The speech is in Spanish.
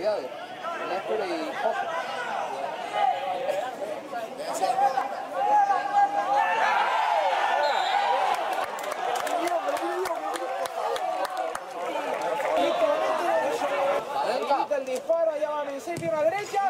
Cuidado. Néstor y José. El disparo, va a vencer, pierna derecha.